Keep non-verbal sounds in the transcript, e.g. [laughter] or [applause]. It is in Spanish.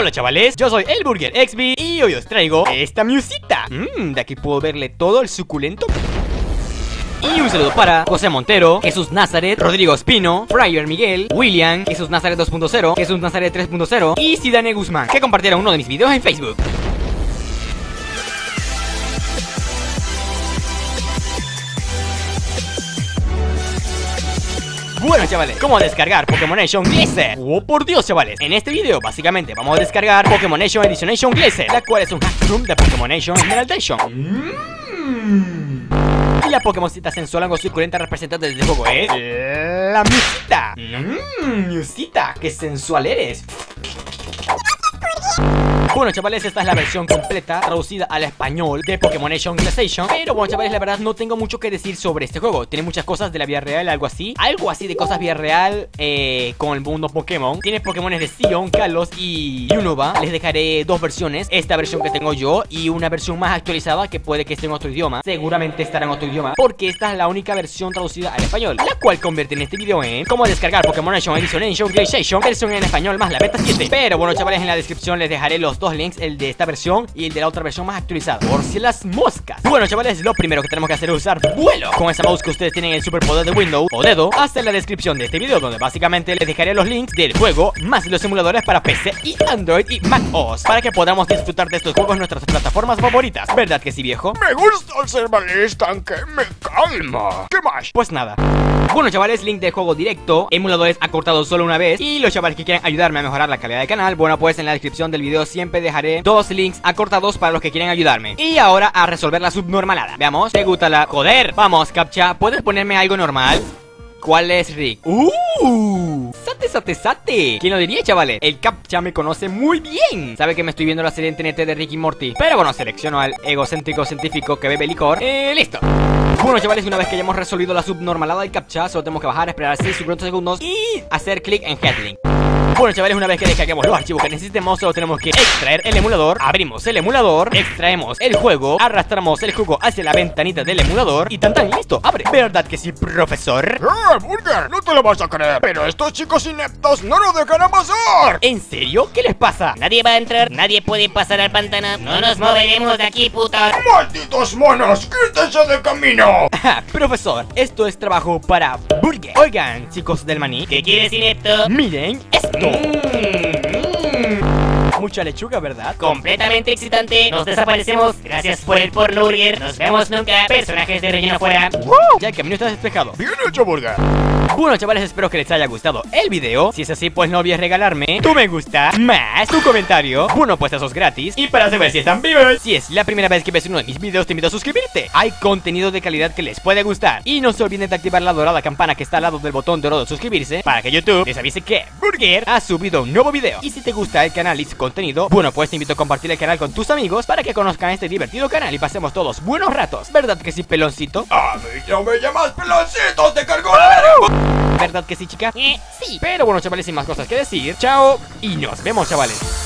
Hola chavales, yo soy el Burger XB y hoy os traigo esta musita Mmm, de aquí puedo verle todo el suculento. Y un saludo para José Montero, Jesús Nazaret, Rodrigo Espino, Fryer Miguel, William, Jesús Nazaret 2.0, Jesús Nazaret 3.0 y Sidane Guzmán, que compartieron uno de mis videos en Facebook. Bueno chavales, ¿cómo descargar Pokémon Nation Glacier? Oh por Dios chavales, en este video básicamente vamos a descargar Pokémon Nation Edition Nation Glacier La cual es un hack room de Pokémon Nation Emeraldation mm. Y la Pokémoncita sensual algo suculenta representada desde el juego es La Musita Mmm, Musita, qué sensual eres bueno chavales, esta es la versión completa traducida al español de Pokémon Nation Glaciation Pero bueno chavales, la verdad no tengo mucho que decir sobre este juego. Tiene muchas cosas de la vida real, algo así. Algo así de cosas vida real eh, con el mundo Pokémon. Tiene Pokémon de Sion, Kalos y Unova. Les dejaré dos versiones Esta versión que tengo yo y una versión más actualizada que puede que esté en otro idioma. Seguramente estará en otro idioma Porque esta es la única versión traducida al español La cual convierte en este video en cómo descargar Pokémon Nation Edition Nation Glaciation Versión en español más la beta 7 Pero bueno chavales, en la descripción les dejaré los dos links, el de esta versión y el de la otra versión más actualizada Por si las moscas. Bueno chavales, lo primero que tenemos que hacer es usar vuelo. Con esa mouse que ustedes tienen el superpoder de Windows o dedo Hasta en la descripción de este video donde básicamente les dejaré los links del juego Más los simuladores para PC y Android y Mac OS Para que podamos disfrutar de estos juegos en nuestras plataformas favoritas. ¿Verdad que sí viejo? Me gusta el ser malista aunque me calma. ¿Qué más? Pues nada. Bueno chavales, link de juego directo Emuladores acortados solo una vez Y los chavales que quieren ayudarme a mejorar la calidad del canal Bueno pues en la descripción del video siempre dejaré dos links acortados para los que quieren ayudarme. Y ahora a resolver la subnormalada. Veamos, te gusta la... Joder, vamos Captcha, ¿puedes ponerme algo normal? ¿Cuál es Rick? ¡Uh! ¡Sate, sate, sate! ¿Quién lo diría, chavales? El Captcha me conoce muy bien. Sabe que me estoy viendo la serie en TNT de Ricky Morty Pero bueno, selecciono al egocéntrico científico que bebe licor. Eh, listo. Bueno chavales, una vez que hayamos resolvido la subnormalada del captcha Solo tenemos que bajar, esperar 6 segundos y hacer clic en Headlink bueno chavales, una vez que descarguemos los archivos que necesitemos Solo tenemos que extraer el emulador Abrimos el emulador, extraemos el juego Arrastramos el juego hacia la ventanita del emulador Y tan tan, listo, abre ¿Verdad que sí, profesor? ¡Eh, Burger! No te lo vas a creer Pero estos chicos ineptos no lo dejarán pasar ¿En serio? ¿Qué les pasa? Nadie va a entrar, nadie puede pasar al pantano No nos moveremos de aquí, puta ¡Malditos monos! ¡Quítense del camino! [laughs] profesor, esto es trabajo para Burger Oigan, chicos del maní ¿Qué quieres, inepto? Miren esto Mm. Mucha lechuga, ¿verdad? Completamente excitante. Nos desaparecemos. Gracias por el porno burger. Nos vemos nunca. Personajes de relleno fuera. Ya el camino está despejado. Bien hecho, Burger. Bueno chavales, espero que les haya gustado el video. Si es así, pues no olvides regalarme tu me gusta, más tu comentario. Bueno, pues eso es gratis. Y para saber si están vivos. Si es la primera vez que ves uno de mis videos, te invito a suscribirte. Hay contenido de calidad que les puede gustar. Y no se olviden de activar la dorada campana que está al lado del botón dorado de suscribirse Para que YouTube les avise que Burger ha subido un nuevo video. Y si te gusta el canal y su contenido Bueno, pues te invito a compartir el canal con tus amigos Para que conozcan este divertido canal y pasemos todos buenos ratos. ¿Verdad que sí, peloncito? A mí no me llamas peloncito, te cargo la verga ¿Verdad que sí, chica? Eh, sí. Pero bueno, chavales, sin más cosas que decir Chao y nos vemos, chavales